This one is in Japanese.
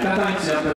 やっぱり。